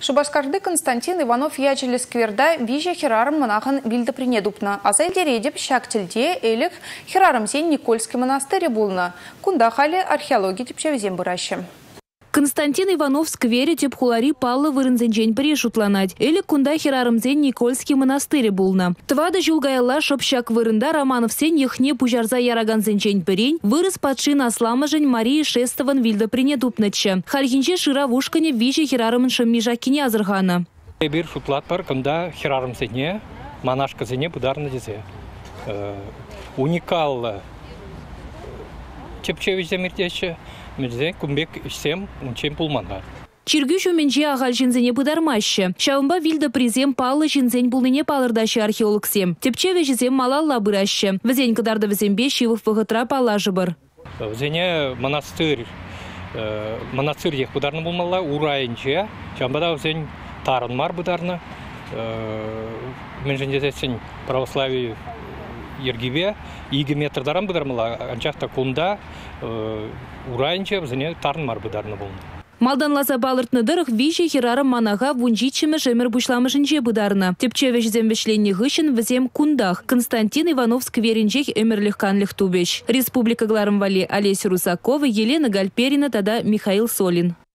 Шубашкарды Константин Иванов ячелі скверда виже херарым мынағын вилді принедупна. Азай дередеп шактілде Никольский монастырі болна. Кунда халі археология тепшевзен бұрашы. Константин Иванов сквере теп хулари паллы вырынзенжен піре шутланать. Элі кунда херарымзен Никольский монастырі булна. Твады жылгаялла шопшак вырында Романовсен ехне пужарза яраганзенжен пірень, вырыс патшин асламыжен Марии Шестован вилді прине дупнычы. Хархинче шыра вушкане виже херарымын шыммижакине азырғаны. Бир шутлат бар, кында херарымсене, манашкасене бударны дезе. Э, чепчевич демиртеші, Мезе кумбек ишсем унчем пулманга. Чиргү шуменже ағал жинзене бұдармашы. Шауынба вилді призем палы жинзен бұлныне палырдашы археологсем. Тепчеве жізем малалла бұрашы. Візен кыдарды візембе шивых вғытра палажы бір. Візене монастырь, э, монастырь ех бударны булмалла урайынче, жамбада візен тарын мар бударны. Мен жендесесін православие ергибе игі метрдаран будармала, анчақта кунда урайынче візене тарын мар бударны болны. Малдан лаза балыртны дырық виже херары манага вунжичімі жемір бұшламышынже бұдарны. Тепчеве жізем вешленне ғышын візем кундах. Константин Иванов скверінжех өмірлік канлық тубеш. Республика Гларым Вали Олеся Русакова, Елена Гальперина, тада Михаил Солин.